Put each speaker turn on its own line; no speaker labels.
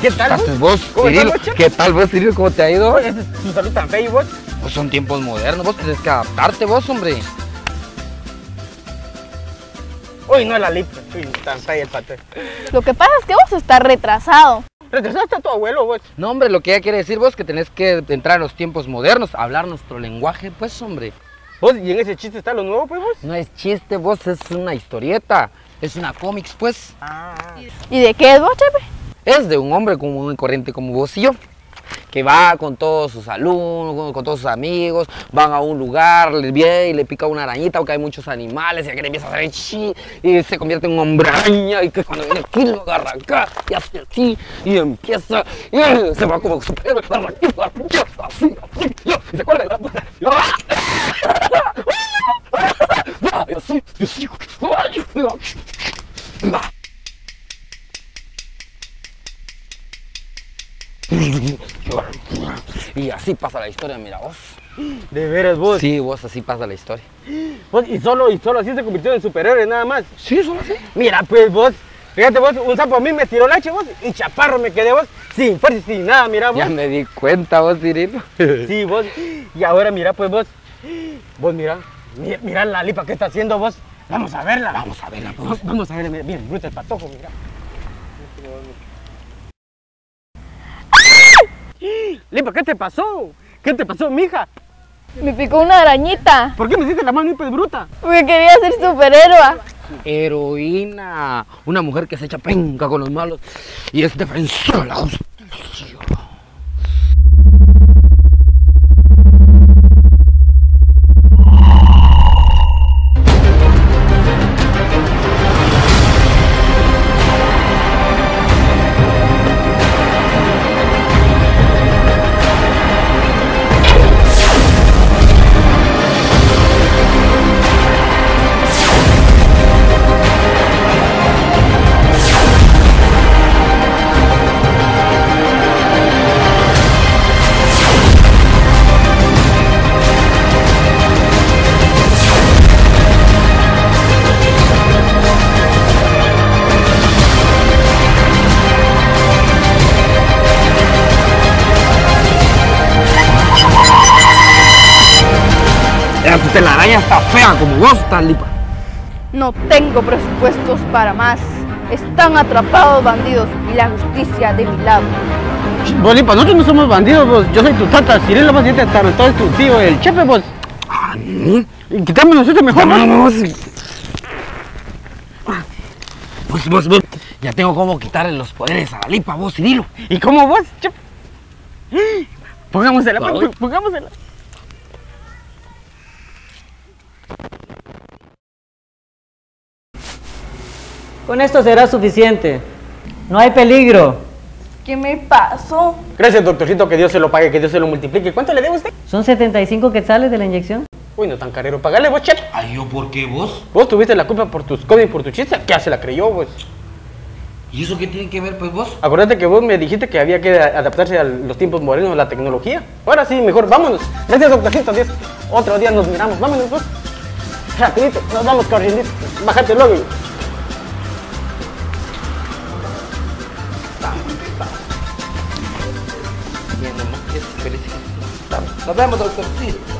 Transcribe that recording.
¿Qué tal?
¿Estás
vos?
vos,
¿Cómo estás,
Cirilo? ¿Qué tal vos, Cirilo? ¿Cómo te ha ido?
Oye, es tu salud tan feo, vos.
Pues son tiempos modernos, vos tenés que adaptarte vos, hombre.
Uy, no la lipa. Uy, tan fea el paté.
Lo que pasa es que vos estás retrasado.
Retrasaste a tu abuelo, vos.
No, hombre, lo que ella quiere decir vos que tenés que entrar a los tiempos modernos, hablar nuestro lenguaje, pues, hombre.
Vos, y en ese chiste está lo nuevo, pues, vos.
No es chiste, vos, es una historieta. Es una cómics, pues.
Ah.
¿Y de qué es vos, chepe?
Es de un hombre común y corriente como vos y yo. Que va con todos sus alumnos, con todos sus amigos, van a un lugar, le viene y le pica una arañita porque hay muchos animales y aquel empieza a hacer chi y se convierte en un hombre araña y que cuando viene aquí lo agarra acá y hace así y empieza y se va como superhéroe así, así, así, y se cuelga y así, y así, y así pasa la historia, mira vos.
De veras, vos.
Sí, vos así pasa la historia.
Vos, y solo, y solo así se convirtió en superhéroe, nada más.
Sí, solo así.
Mira, pues, vos. Fíjate, vos, un sapo a mí me tiró lache, vos, y chaparro me quedé, vos, sin fuerza sin nada, mira, vos.
Ya me di cuenta vos, Cirilo.
Sí, vos. Y ahora, mira, pues, vos. Vos, mira. Mira, mira la lipa que está haciendo, vos. Vamos a verla.
Vamos a verla,
Vamos,
vos.
vamos a verla, mira, bien, bruta el patojo, mira. Lipa, ¿qué te pasó? ¿Qué te pasó, mija?
Me picó una arañita.
¿Por qué me hiciste la mano pues bruta?
Porque quería ser superhéroe.
Heroína. Una mujer que se echa penca con los malos y es defensora de la justicia. La telaraña está fea como vos estás, Lipa.
No tengo presupuestos para más. Están atrapados bandidos y la justicia de mi lado.
Vos, Lipa, nosotros no somos bandidos, vos. Yo soy tu tata, Cirilo, vos, y este todo es tu tío, el chefe, vos.
Ah, no.
Nosotros mejor,
No,
vos.
no, vos. Vos, vos, vos. Ya tengo cómo quitarle los poderes a la Lipa, vos, Cirilo.
¿Y cómo vos, chefe? Pongámosela,
Va,
pues, pongámosela.
Con esto será suficiente. No hay peligro.
¿Qué me pasó?
Gracias, doctorcito, que Dios se lo pague, que Dios se lo multiplique. ¿Cuánto le debe a usted?
Son 75 quetzales de la inyección.
Uy, no tan carero. Pagale vos, chefe.
Ay, ¿yo por qué vos?
Vos tuviste la culpa por tus y por tu chiste. ¿Qué se la creyó, vos?
¿Y eso qué tiene que ver, pues, vos?
Acuérdate que vos me dijiste que había que adaptarse a los tiempos modernos, a la tecnología. Ahora sí, mejor, vámonos. Gracias, doctorcito. Dios. Otro día nos miramos. Vámonos, vos. Rapidito, nos vamos corriendo. Bájate luego.
Nos vemos, doctor. Sí.